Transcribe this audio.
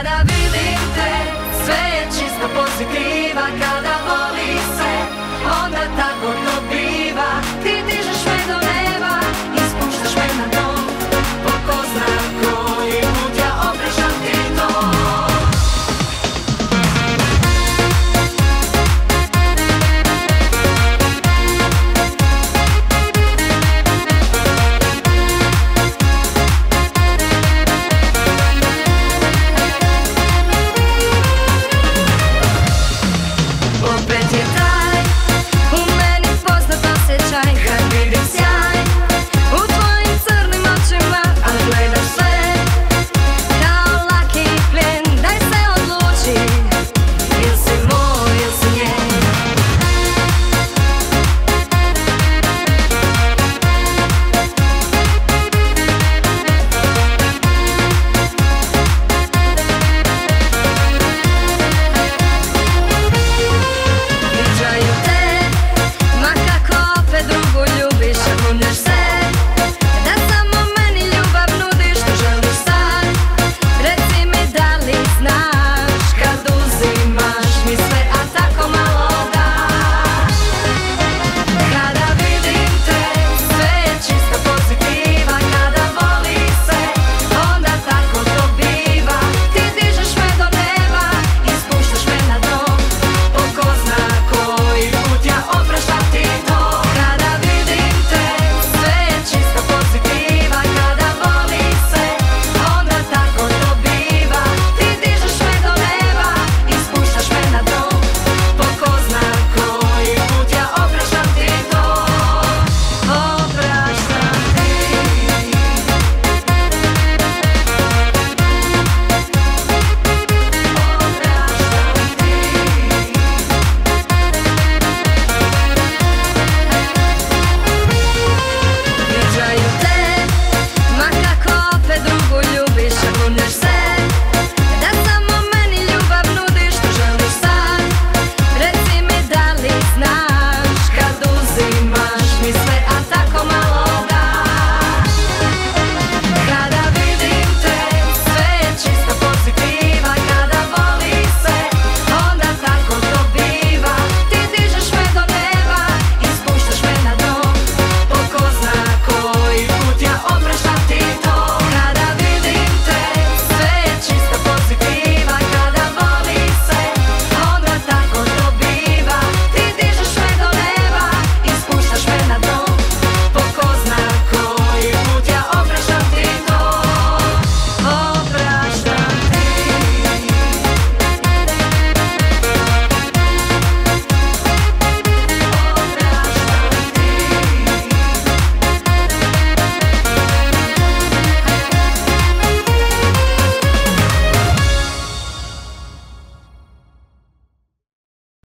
Kada vidim te, sve je čisto pozitiva